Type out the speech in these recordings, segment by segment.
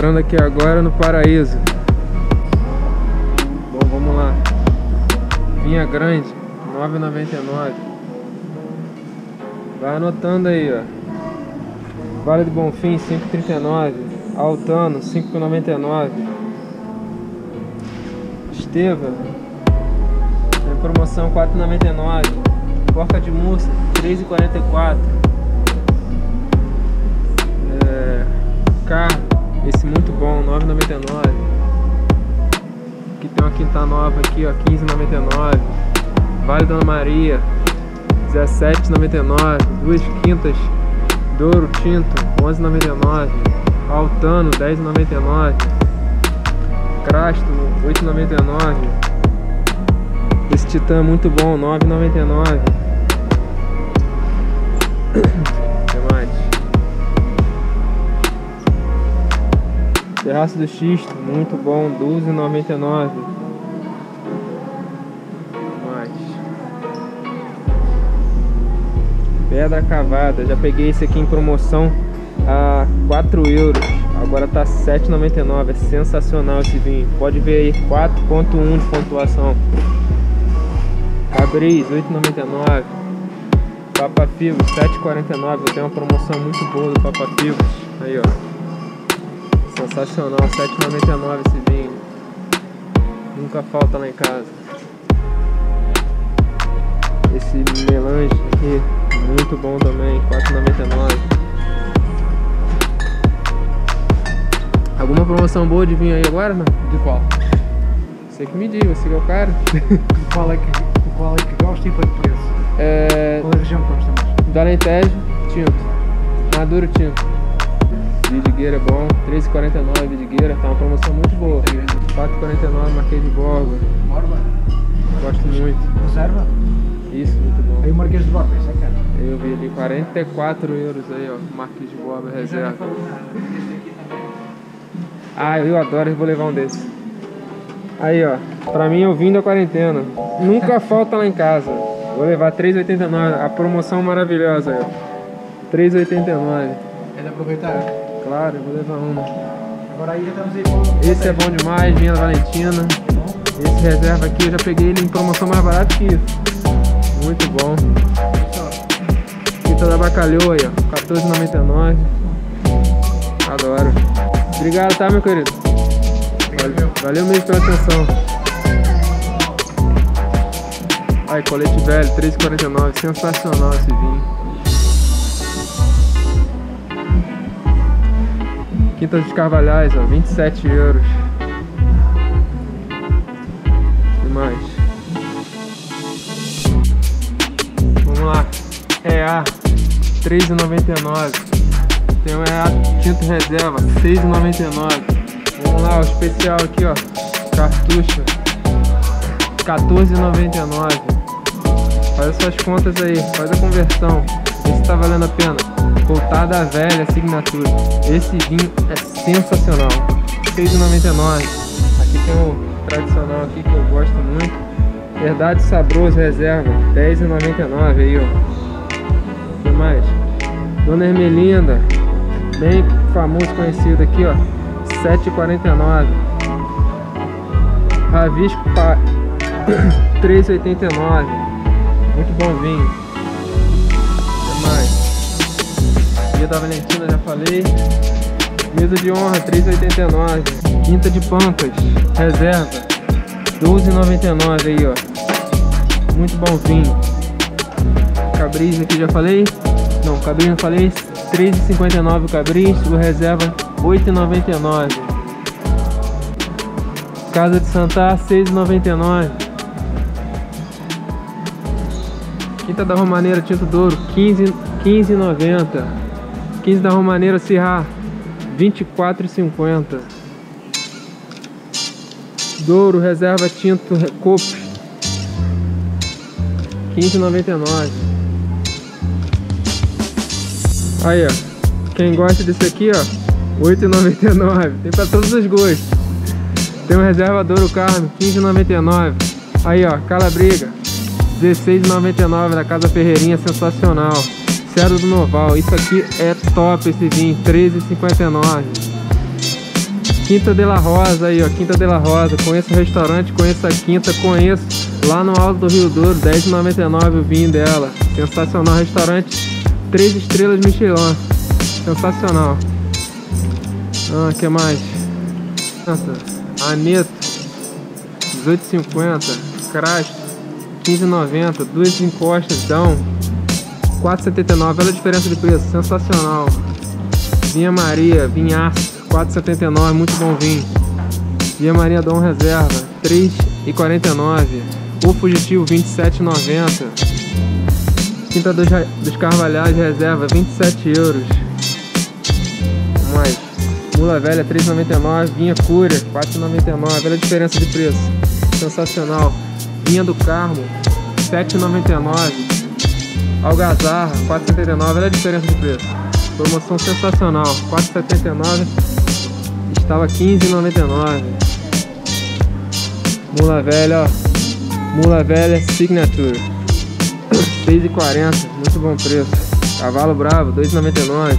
Entrando aqui agora no Paraíso. Bom, vamos lá. Vinha grande, 9,99. Vai anotando aí, ó. Vale do Bonfim, 5,39. Altano, 5,99. Esteva, tem promoção 4,99. Porca de mursa, 3,44. 9,99. Aqui tem uma quinta nova aqui, ó, 15,99. Vale Dona Maria, 17,99. Duas quintas Douro Tinto, 11,99. Altano, 10,99. Crasto, 8,99. Esse Titã é muito bom, 9,99. Terraço do Xisto, muito bom, 12,99. Mais. Pedra cavada, já peguei esse aqui em promoção a 4 euros. Agora tá 7,99. É sensacional esse vinho. Pode ver aí, 4.1 de pontuação. Cabris, 8,99. Papa Figos, 7,49. Eu tenho uma promoção muito boa do Papa Figos. Aí, ó. Sensacional, 7,99 esse vinho. Nunca falta lá em casa. Esse melange aqui, muito bom também, 4,99. Alguma promoção boa de vinho aí agora, não? De qual? Você que me diz, você que é o cara. De qual é que, qual é que gosta e que preço? É, Qual é a região que gosta mais? do Alentejo, tinto. Maduro tinto. Vidigueira é bom, 13,49 Vidigueira, tá uma promoção muito boa. 4,49 Marquês de Borba, Borba? gosto muito. Reserva? Isso, muito bom. Aí o Marquês de Borba, isso é caro. Eu vi ali 44 euros aí, ó, Marquês de Borba reserva. Ah, eu adoro, eu vou levar um desses. Aí, ó, pra mim eu vim da quarentena. Nunca falta lá em casa. Vou levar 3,89, a promoção maravilhosa aí, ó. 3,89. É de aproveitar. Claro, eu vou levar uma. Agora aí já estamos aí Esse é bom demais, vinha da Valentina. Esse reserva aqui, eu já peguei ele em promoção mais barato que isso. Muito bom. Fita da Bacalhau aí, ó. 14,99. Adoro. Obrigado, tá, meu querido? Valeu, valeu mesmo pela atenção. Aí, colete velho, 3,49. Sensacional esse vinho. Quinta dos Carvalhais, ó, 27 euros. Que mais? Vamos lá. EA, 3,99. Tem um EA Tinto Reserva, 6,99. Vamos lá, o especial aqui, ó. Cartucho, 14,99. Faz as suas contas aí, faz a conversão. Vê se tá valendo a pena. Voltada velha, assinatura. Esse vinho é sensacional. 6,99. Aqui tem o tradicional aqui que eu gosto muito. Verdade Sabroso Reserva, 10,99 aí, ó. O que mais? Dona Ermelinda, bem famoso, conhecido aqui, ó. 7,49. Ravisco pa... 3,89. Muito bom vinho. Dia da Valentina, já falei. Mesa de honra, 3,89. Quinta de Pancas, reserva, 12,99 aí, ó. Muito bom vinho. Cabris aqui já falei. Não, Cabris não falei. 3,59 o Cabris, o reserva 8,99. Casa de Santá, 6,99. Quinta da Romaneira, Tinto Douro, 15,90. 15, 15 da Romaneira, Cirrá, 24,50. Douro, reserva tinto, Cope, 15,99. Aí, ó. Quem gosta desse aqui, ó, 8,99. Tem pra todos os gostos. Tem um reserva Douro Carmo, 15,99. Aí, ó, Calabriga, 16,99 da Casa Ferreirinha, sensacional. Serra do Noval, isso aqui é top esse vinho, 13,59. Quinta de la Rosa aí, ó. Quinta de la Rosa. Conheço o restaurante, conheço a quinta, conheço lá no alto do Rio Douro, 10,99 o vinho dela. Sensacional restaurante, 3 estrelas Michelin. Sensacional. Ah, que mais? Aneto, 18,50. Crash, 15,90. Duas encostas, então. 4,79. Olha a diferença de preço, sensacional. Vinha Maria, vinhaço, 4,79, muito bom vinho. Vinha Maria Dom Reserva, 3,49. O Fugitivo, 27,90. Quinta dos, dos Carvalhais Reserva, 27 euros. Mais. Mula Velha, 3,99. Vinha Cura, 4,99. Olha a diferença de preço. Sensacional. Vinha do Carmo, 7,99. Algazarra, 4,79. Olha a diferença de preço. Promoção sensacional. 4,79. Estava 15,99. Mula Velha, ó. Mula Velha Signature. 6,40. Muito bom preço. Cavalo Bravo, 2,99.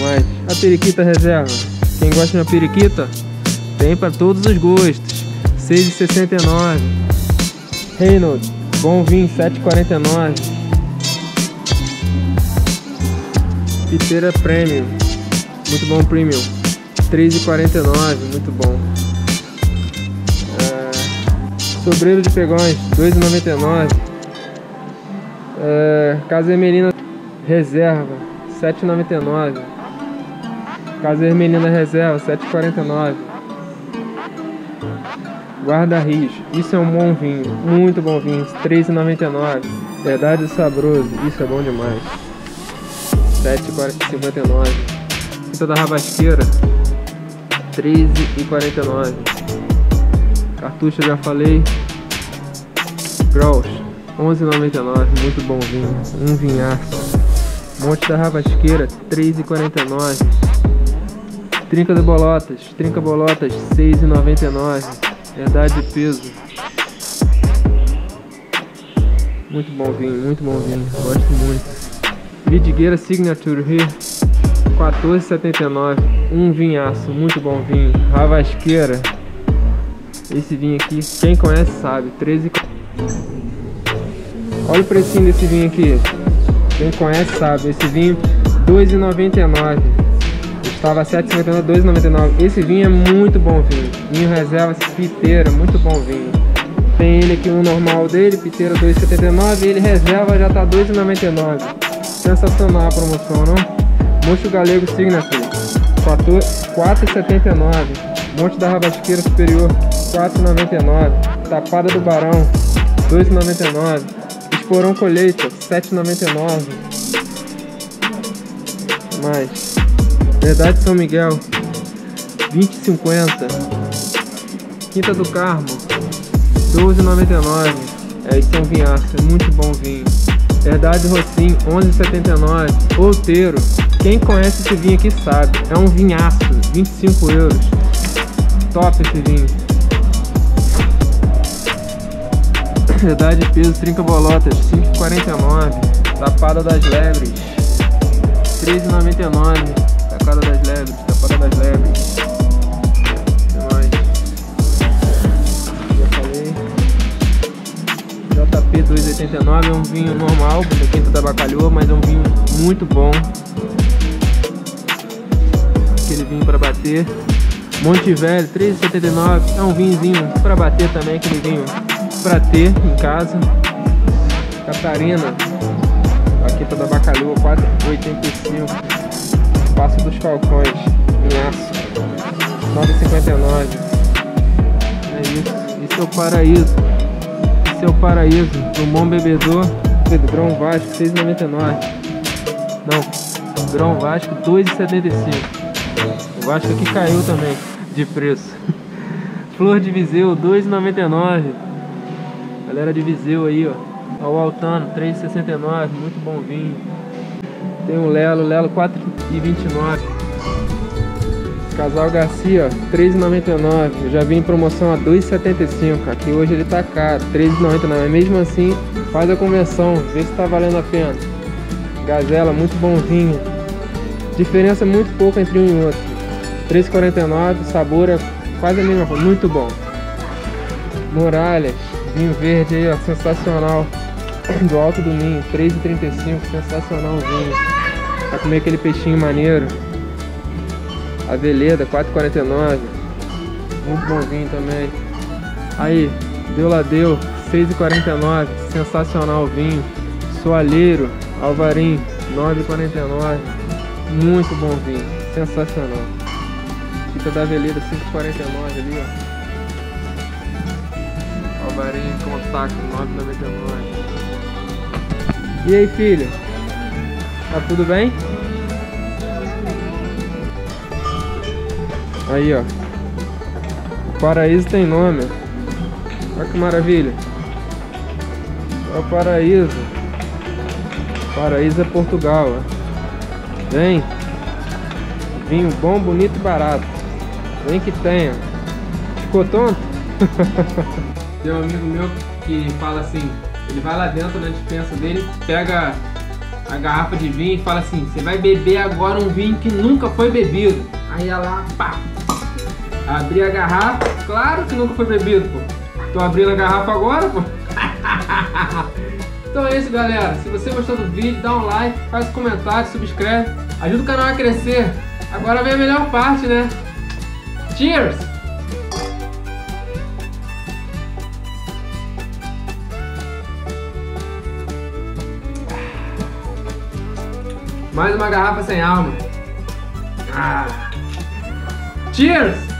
mais. A periquita reserva. Quem gosta de uma periquita, tem para todos os gostos. 6,69. Reynolds, bom vinho, 7,49. Piteira Premium, muito bom Premium, 3,49, muito bom. É, sobreiro de pegões, 2,99. É, Casa Emelina Reserva, 7,99. Casa Emelina Reserva, 7,49. Guarda-rios, isso é um bom vinho, muito bom vinho, 3,99. Verdade saboroso, isso é bom demais. 7,59. Fita da Rabasqueira, 13,49. Cartucho já falei. Graus, 11,99. Muito bom vinho, um vinhaço. Monte da Rabasqueira, 3,49. Trinca de Bolotas, Trinca Bolotas, 6,99. Verdade de peso. Muito bom vinho, muito bom vinho. Gosto muito. Vidigueira Signature Here, 14,79. Um vinhaço, muito bom vinho. Ravasqueira. Esse vinho aqui, quem conhece sabe. 13. Olha o precinho desse vinho aqui. Quem conhece sabe. Esse vinho, 2,99 estava 7,59, 2,99. Esse vinho é muito bom vinho. Vinho reserva piteira, muito bom vinho. Tem ele aqui o normal dele, piteira 2,79 e ele reserva já tá 2,99. Sensacional a promoção, não? Mocho Galego Signature 4,79. Monte da Rabasqueira Superior 4,99. Tapada do Barão 2,99. Esporão Colheita 7,99. Mais. Verdade São Miguel 20,50 Quinta do Carmo 12,99 É, isso é um vinhaço, é muito bom vinho Verdade Rocim 11,79 Outeiro. Quem conhece esse vinho aqui sabe É um vinhaço, 25 euros. Top esse vinho. Verdade peso, trinca bolotas 5,49 Tapada das lebres 3,99 Tacada das Lebres, Tapada das Lebres. P289 é um vinho normal, daqui do Tabacalhô, mas é um vinho muito bom. Aquele vinho para bater. Monte Velho, 3,79, é um vinhozinho para bater também, aquele vinho para ter em casa. Catarina, baqueta da Bacalhoa, 4,85. Passo dos Falcões, em aço, 9,59. É isso, isso é o paraíso. É o paraíso. do Bom Bebedor, Pedrão Vasco, 6,99. Não, Grão Vasco, 2,75. O Vasco aqui caiu também de preço. Flor de Viseu, 2,99. Galera de Viseu aí, ó. Ao Altano, 3,69. Muito bom vinho. Tem um Lelo, Lelo 4,29. Casal Garcia, 3,99. Eu já vi em promoção a 2,75. Aqui hoje ele tá caro, 3,99. Mas mesmo assim, faz a conversão, vê se tá valendo a pena. Gazela, muito bom vinho. Diferença muito pouco entre um e outro. 3,49, sabor é quase a mesma coisa, muito bom. Muralha, vinho verde aí, ó, sensacional. Do Alto do Minho, 3,35, sensacional o vinho. Pra comer aquele peixinho maneiro. A Veleda, 4,49. Muito bom vinho também. Aí, Deu lá deu, 6,49, sensacional o vinho. Soalheiro, Alvarim, 9,49. Muito bom vinho, sensacional. Fica da Veleda 5,49 ali, ó. Alvarim contato 9,99. E aí, filho? Tá tudo bem? Aí, ó. O paraíso tem nome. Olha que maravilha. É o paraíso. Paraíso é Portugal, ó. Vem. Vinho bom, bonito e barato. Vem que tenha. Ficou tonto? Tem um amigo meu que fala assim, ele vai lá dentro na dispensa dele, pega a garrafa de vinho e fala assim, você vai beber agora um vinho que nunca foi bebido. Aí ela lá, pá, abrir a garrafa, claro que nunca foi bebido, pô. Tô abrindo a garrafa agora, pô. então é isso, galera. Se você gostou do vídeo, dá um like, faz um comentário, subscreve. Ajuda o canal a crescer. Agora vem a melhor parte, né? Cheers! Mais uma garrafa sem alma. Ah. Cheers!